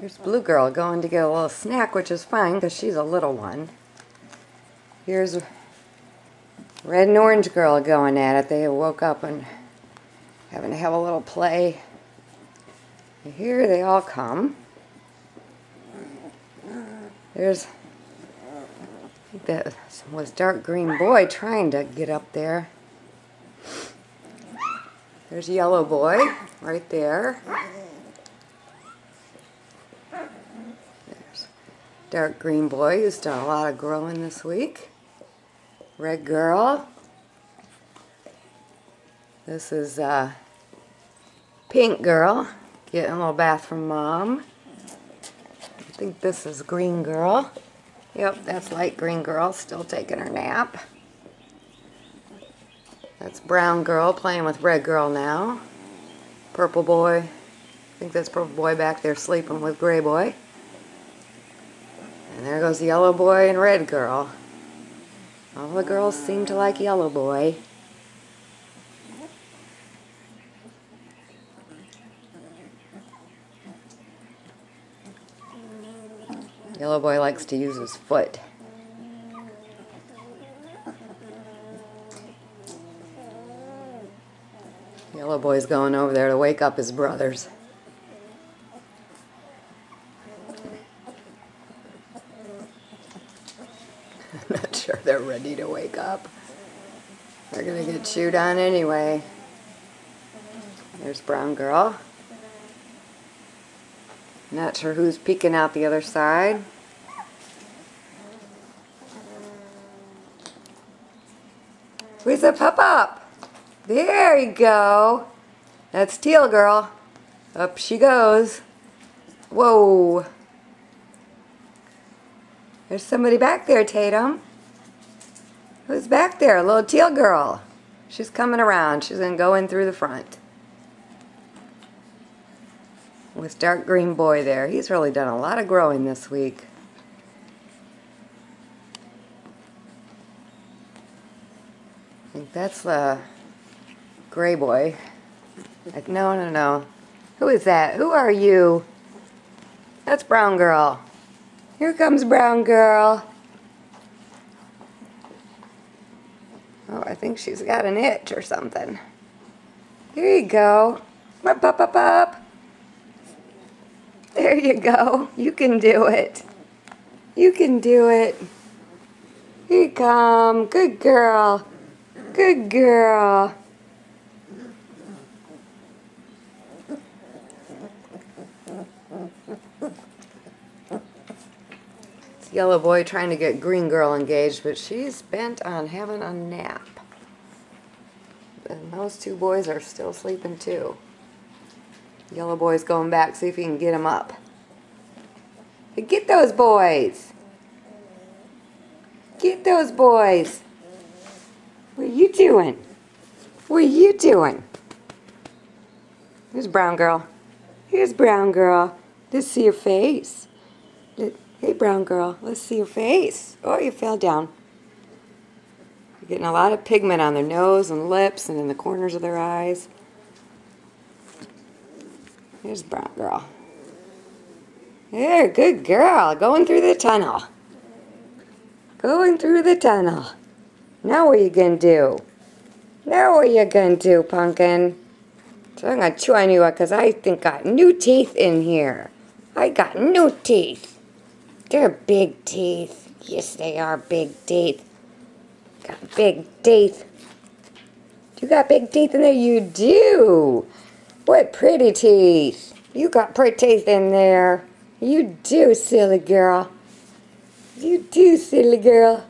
Here's Blue Girl going to get a little snack, which is fine because she's a little one. Here's Red and Orange Girl going at it. They woke up and having to have a little play. And here they all come. There's that was dark green boy trying to get up there. There's yellow boy right there. Dark green boy who's done a lot of growing this week. Red girl. This is uh, pink girl getting a little bath from mom. I think this is green girl. Yep, that's light green girl still taking her nap. That's brown girl playing with red girl now. Purple boy. I think that's purple boy back there sleeping with gray boy. And there goes yellow boy and red girl. All the girls seem to like yellow boy. Yellow boy likes to use his foot. Yellow boy's going over there to wake up his brothers. I'm not sure they're ready to wake up. They're gonna get chewed on anyway. There's brown girl. Not sure who's peeking out the other side. Where's the pup up? There you go. That's Teal Girl. Up she goes. Whoa. There's somebody back there, Tatum. Who's back there? A little Teal Girl. She's coming around. She's going to go in through the front. With dark green boy there. He's really done a lot of growing this week. I think that's the gray boy. Like, no, no, no. Who is that? Who are you? That's brown girl. Here comes brown girl. Oh, I think she's got an itch or something. Here you go. Up, up, up, up. There you go. You can do it. You can do it. Here you come. Good girl. Good girl. Yellow boy trying to get green girl engaged, but she's bent on having a nap. And those two boys are still sleeping too. Yellow boy's going back, see if he can get him up. Get those boys! Get those boys! What are you doing? What are you doing? Here's brown girl. Here's brown girl. Let's see your face. Hey, brown girl, let's see your face. Oh, you fell down. You're getting a lot of pigment on their nose and lips and in the corners of their eyes. Here's brown girl. There, good girl. Going through the tunnel. Going through the tunnel. Now what are you to do? Now what are you going to do, pumpkin? So I'm to chew on you because I think got new teeth in here. I got new teeth. They're big teeth. Yes, they are big teeth. Got big teeth. You got big teeth in there? You do. What pretty teeth. You got pretty teeth in there. You do, silly girl. You do, silly girl.